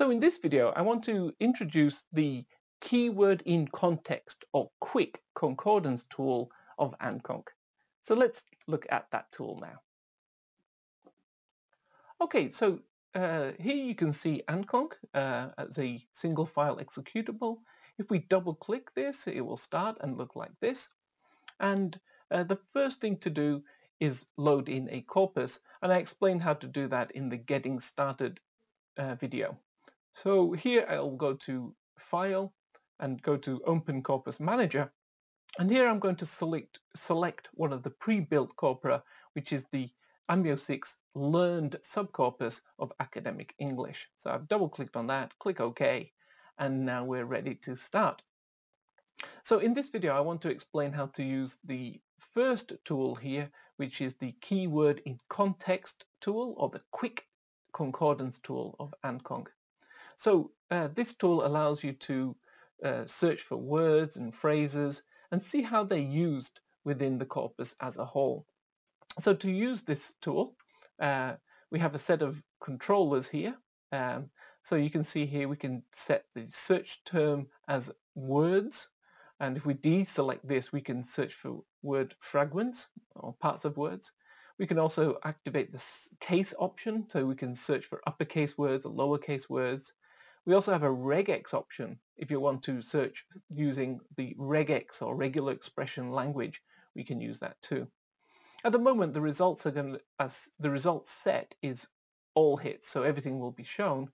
So in this video, I want to introduce the Keyword in Context or KWIC Concordance tool of AntConc. So let's look at that tool now. Okay, so uh, here you can see AntConc uh, as a single file executable. If we double click this, it will start and look like this. And uh, the first thing to do is load in a corpus, and I explained how to do that in the Getting Started uh, video. So here I'll go to File and go to Open Corpus Manager. And here I'm going to select, select one of the pre-built corpora, which is the AmE06 learned subcorpus of academic English. So I've double clicked on that, click OK, and now we're ready to start. So in this video I want to explain how to use the first tool here, which is the Keyword in Context tool or the KWIC Concordance tool of AntConc. So uh, this tool allows you to uh, search for words and phrases and see how they're used within the corpus as a whole. So to use this tool, uh, we have a set of controllers here. Um, so you can see here we can set the search term as words. And if we deselect this, we can search for word fragments or parts of words. We can also activate the case option, so we can search for uppercase words or lowercase words. We also have a regex option if you want to search using the regex or regular expression language, we can use that too. At the moment, the results are going to, as the results set is all hits, so everything will be shown.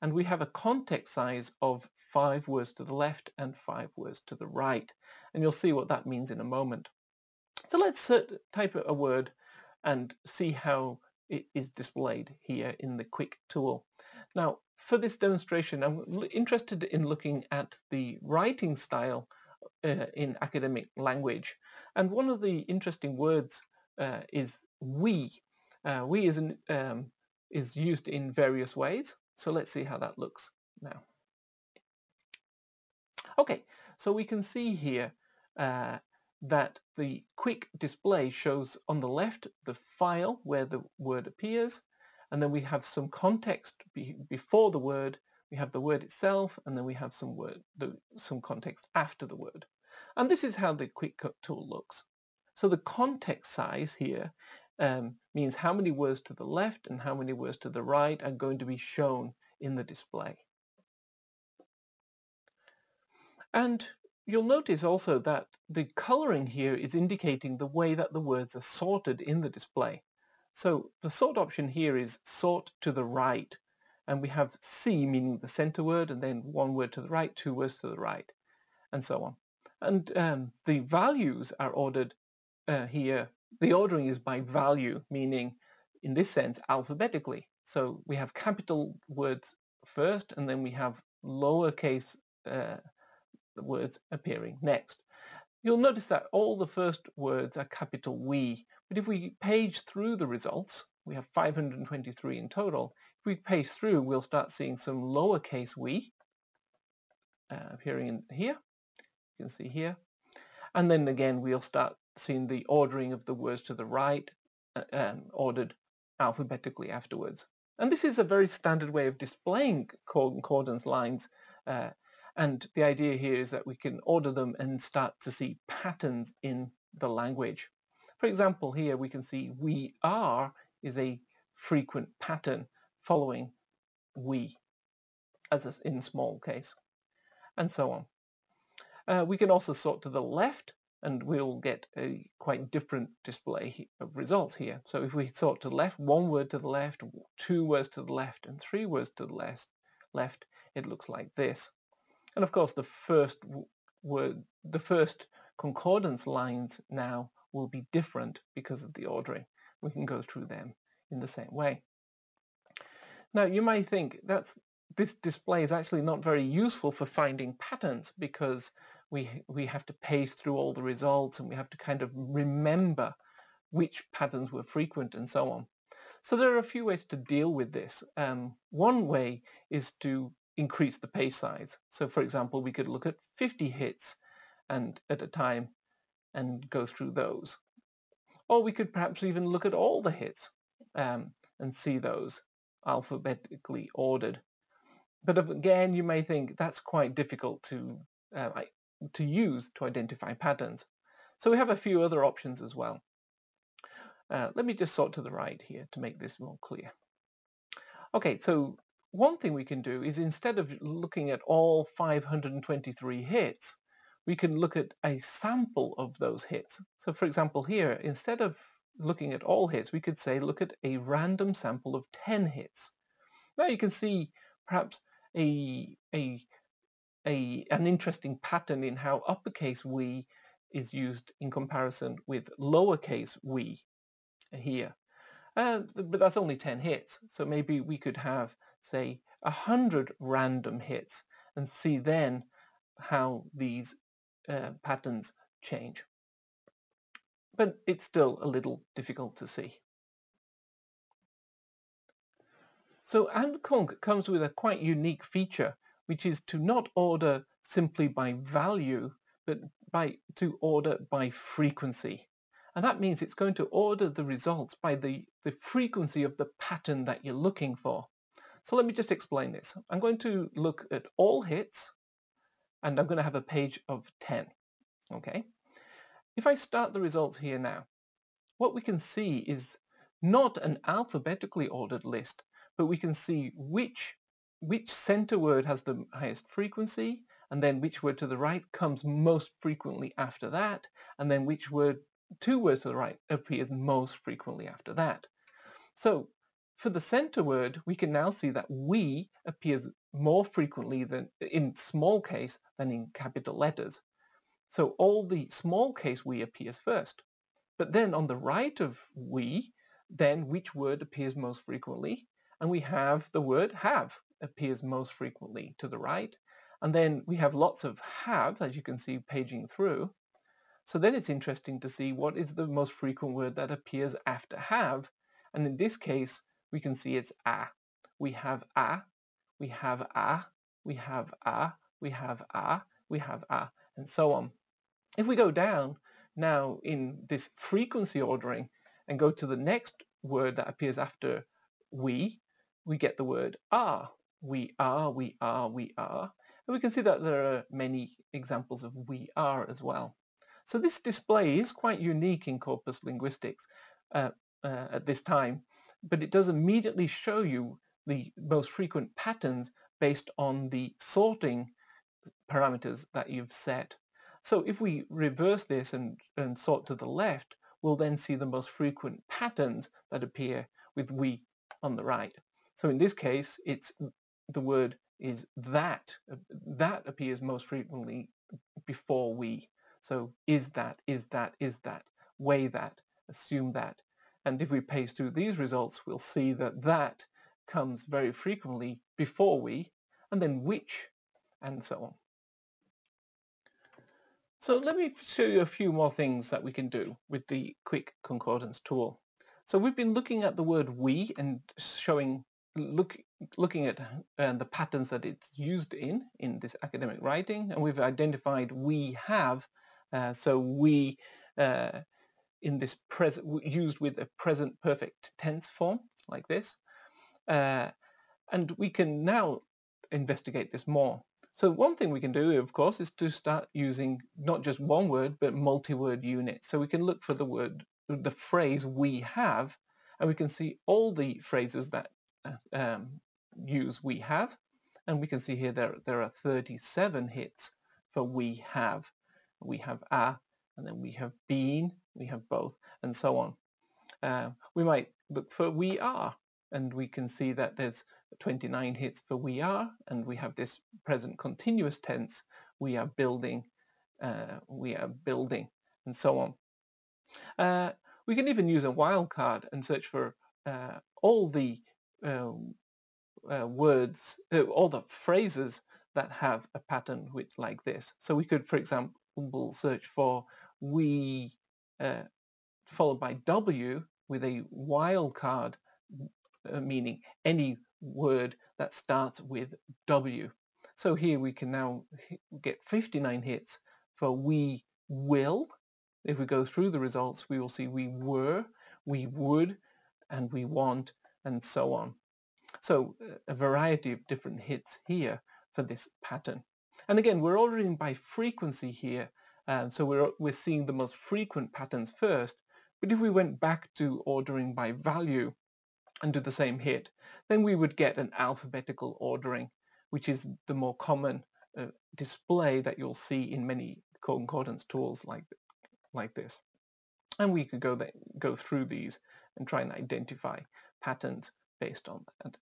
And we have a context size of five words to the left and five words to the right. And you'll see what that means in a moment. So let's type a word and see how it is displayed here in the KWIC tool. Now, for this demonstration, I'm interested in looking at the writing style uh, in academic language. And one of the interesting words uh, is we. Uh, we is, an, um, is used in various ways. So let's see how that looks now. Okay, so we can see here uh, that the KWIC display shows on the left the file where the word appears and then we have some context be before the word, we have the word itself, and then we have some word, the, some context after the word. And this is how the quick cut tool looks. So the context size here um, means how many words to the left and how many words to the right are going to be shown in the display. And you'll notice also that the coloring here is indicating the way that the words are sorted in the display. So the sort option here is sort to the right. And we have C meaning the center word and then one word to the right, two words to the right, and so on. And um, the values are ordered uh, here. The ordering is by value, meaning in this sense alphabetically. So we have capital words first and then we have lowercase uh, words appearing next. You'll notice that all the first words are capital we, but if we page through the results, we have 523 in total. If we page through, we'll start seeing some lowercase we uh, appearing in here. You can see here. And then again, we'll start seeing the ordering of the words to the right, uh, um, ordered alphabetically afterwards. And this is a very standard way of displaying concordance lines uh, and the idea here is that we can order them and start to see patterns in the language. For example, here we can see we are is a frequent pattern following we as a, in small case and so on. Uh, we can also sort to the left and we'll get a quite different display of results here. So if we sort to the left, one word to the left, two words to the left, and three words to the left, left it looks like this. And of course, the first word, the first concordance lines now will be different because of the ordering. We can go through them in the same way. Now, you may think that's this display is actually not very useful for finding patterns because we we have to pace through all the results and we have to kind of remember which patterns were frequent and so on. So there are a few ways to deal with this. Um, one way is to increase the page size. So for example, we could look at 50 hits and at a time and go through those. Or we could perhaps even look at all the hits um, and see those alphabetically ordered. but again, you may think that's quite difficult to, uh, to use to identify patterns. So we have a few other options as well. Uh, let me just sort to the right here to make this more clear. Okay, so one thing we can do is instead of looking at all 523 hits, we can look at a sample of those hits. So for example here, instead of looking at all hits, we could say look at a random sample of 10 hits. Now you can see perhaps a, a, a, an interesting pattern in how uppercase we is used in comparison with lowercase we here. Uh, but that's only 10 hits. So maybe we could have, say, 100 random hits and see then how these uh, patterns change. But it's still a little difficult to see. So AntConc comes with a quite unique feature, which is to not order simply by value, but by to order by frequency. And that means it's going to order the results by the, the frequency of the pattern that you're looking for. So let me just explain this. I'm going to look at all hits and I'm going to have a page of 10. Okay. If I start the results here now, what we can see is not an alphabetically ordered list, but we can see which which center word has the highest frequency and then which word to the right comes most frequently after that and then which word two words to the right appears most frequently after that. So for the center word, we can now see that we appears more frequently than in small case than in capital letters. So all the small case we appears first. But then on the right of we, then which word appears most frequently? And we have the word have appears most frequently to the right. And then we have lots of have, as you can see paging through. So then it's interesting to see what is the most frequent word that appears after have. And in this case, we can see it's a. We have a, we have a, we have a, we have a, we have a, and so on. If we go down now in this frequency ordering and go to the next word that appears after we, we get the word are. We are, we are, we are. And we can see that there are many examples of we are as well. So this display is quite unique in corpus linguistics uh, uh, at this time, but it does immediately show you the most frequent patterns based on the sorting parameters that you've set. So if we reverse this and, and sort to the left, we'll then see the most frequent patterns that appear with we on the right. So in this case, it's the word is that. That appears most frequently before we. So is that, is that, is that, weigh that, assume that. And if we paste through these results, we'll see that that comes very frequently before we, and then which, and so on. So let me show you a few more things that we can do with the KWIC concordance tool. So we've been looking at the word we and showing, look, looking at uh, the patterns that it's used in, in this academic writing, and we've identified we have so we, uh, in this present, used with a present perfect tense form like this. Uh, and we can now investigate this more. So one thing we can do, of course, is to start using not just one word, but multi-word units. So we can look for the word, the phrase we have, and we can see all the phrases that um, use we have. And we can see here there, there are 37 hits for we have we have a, and then we have been, we have both, and so on. Uh, we might look for we are, and we can see that there's 29 hits for we are, and we have this present continuous tense, we are building, uh, we are building, and so on. Uh, we can even use a wildcard and search for uh, all the um, uh, words, uh, all the phrases that have a pattern which like this. So we could, for example, will search for we uh, followed by W with a wildcard uh, meaning any word that starts with W. So here we can now get 59 hits for we will. If we go through the results, we will see we were, we would, and we want, and so on. So a variety of different hits here for this pattern. And again, we're ordering by frequency here. Um, so we're, we're seeing the most frequent patterns first. But if we went back to ordering by value and do the same hit, then we would get an alphabetical ordering, which is the more common uh, display that you'll see in many concordance tools like, like this. And we could go, go through these and try and identify patterns based on that.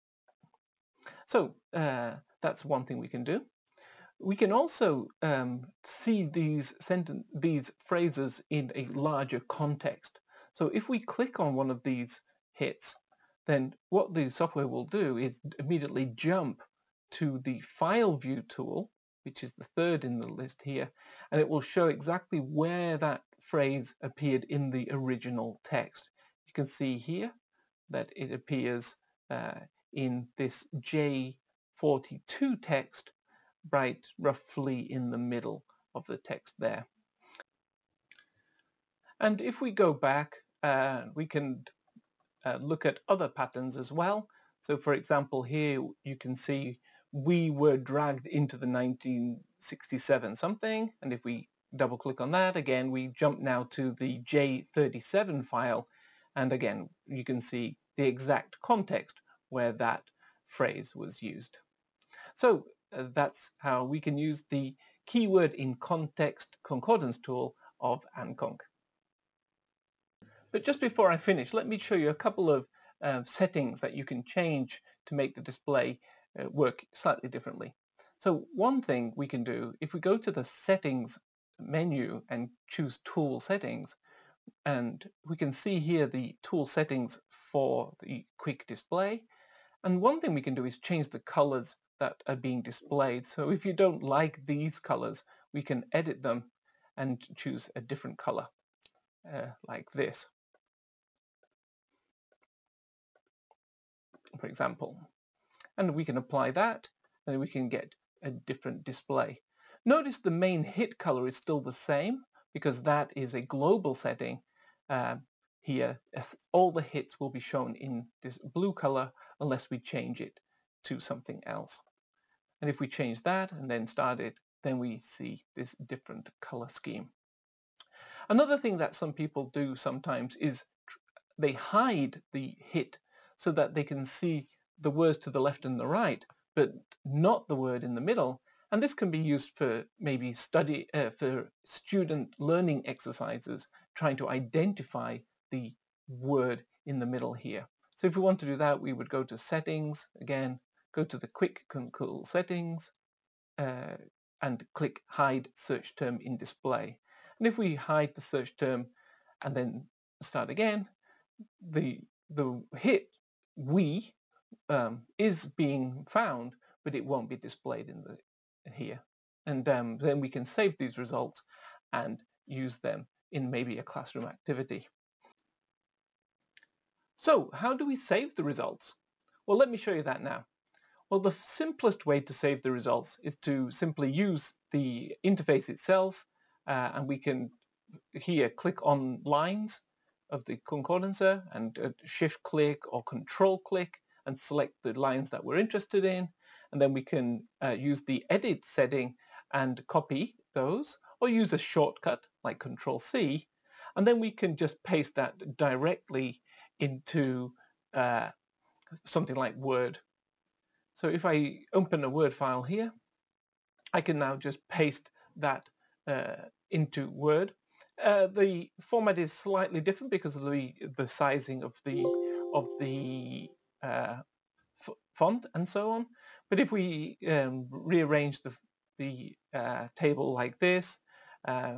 So uh, that's one thing we can do. We can also um, see these sentence, these phrases in a larger context. So if we click on one of these hits, then what the software will do is immediately jump to the file view tool, which is the third in the list here, and it will show exactly where that phrase appeared in the original text. You can see here that it appears uh, in this J42 text right roughly in the middle of the text there. And if we go back, uh, we can uh, look at other patterns as well. So for example, here you can see we were dragged into the 1967 something. And if we double click on that, again, we jump now to the J37 file. And again, you can see the exact context where that phrase was used. So that's how we can use the keyword in context concordance tool of AntConc. But just before I finish, let me show you a couple of uh, settings that you can change to make the display uh, work slightly differently. So one thing we can do, if we go to the settings menu and choose tool settings, and we can see here the tool settings for the KWIC display. And one thing we can do is change the colors that are being displayed. So if you don't like these colors, we can edit them and choose a different color uh, like this. For example. And we can apply that and we can get a different display. Notice the main hit color is still the same because that is a global setting uh, here. All the hits will be shown in this blue color unless we change it to something else. And if we change that and then start it, then we see this different color scheme. Another thing that some people do sometimes is they hide the hit so that they can see the words to the left and the right, but not the word in the middle. And this can be used for maybe study, uh, for student learning exercises, trying to identify the word in the middle here. So if we want to do that, we would go to settings, again, go to the quick control settings uh, and click hide search term in display. And if we hide the search term and then start again, the, the hit we um, is being found, but it won't be displayed in the here. And um, then we can save these results and use them in maybe a classroom activity. So how do we save the results? Well, let me show you that now. Well, the simplest way to save the results is to simply use the interface itself uh, and we can here click on lines of the concordancer and uh, shift click or control click and select the lines that we're interested in. And then we can uh, use the edit setting and copy those or use a shortcut like control C. And then we can just paste that directly into uh, something like Word so if I open a Word file here, I can now just paste that uh, into Word. Uh, the format is slightly different because of the the sizing of the of the uh, font and so on. But if we um, rearrange the the uh, table like this, uh,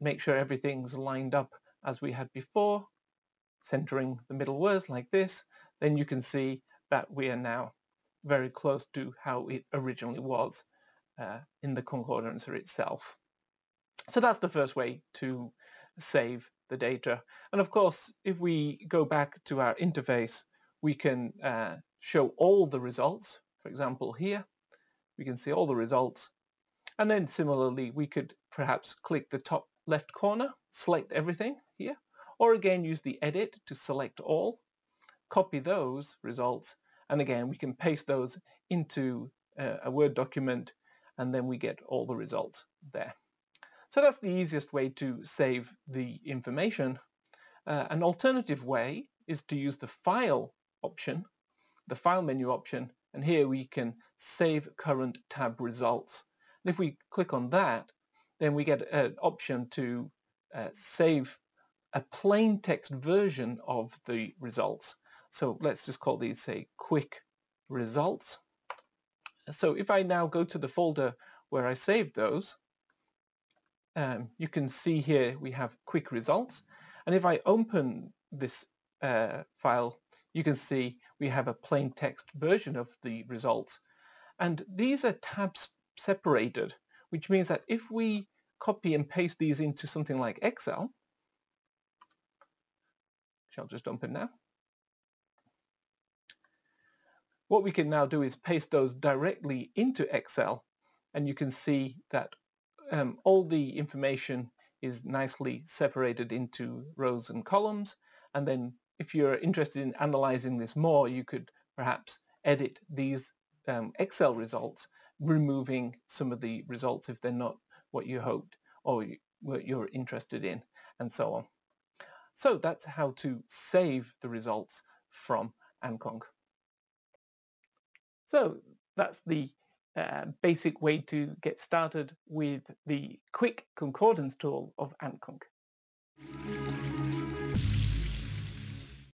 make sure everything's lined up as we had before, centering the middle words like this, then you can see that we are now very close to how it originally was uh, in the concordancer itself. So that's the first way to save the data. And of course, if we go back to our interface, we can uh, show all the results. For example, here, we can see all the results. And then similarly, we could perhaps click the top left corner, select everything here, or again use the edit to select all, copy those results, And again, we can paste those into uh, a Word document and then we get all the results there. So that's the easiest way to save the information. Uh, an alternative way is to use the File option, the File menu option, and here we can Save Current Tab Results. And if we click on that, then we get an option to uh, save a plain text version of the results. So let's just call these, say, quick results. So if I now go to the folder where I saved those, um, you can see here we have quick results. And if I open this uh, file, you can see we have a plain text version of the results. And these are tabs separated, which means that if we copy and paste these into something like Excel, which I'll just open now, what we can now do is paste those directly into Excel and you can see that um, all the information is nicely separated into rows and columns and then if you're interested in analyzing this more you could perhaps edit these um, Excel results removing some of the results if they're not what you hoped or what you're interested in and so on. So that's how to save the results from AntConc. So that's the uh, basic way to get started with the KWIC concordance tool of AntConc.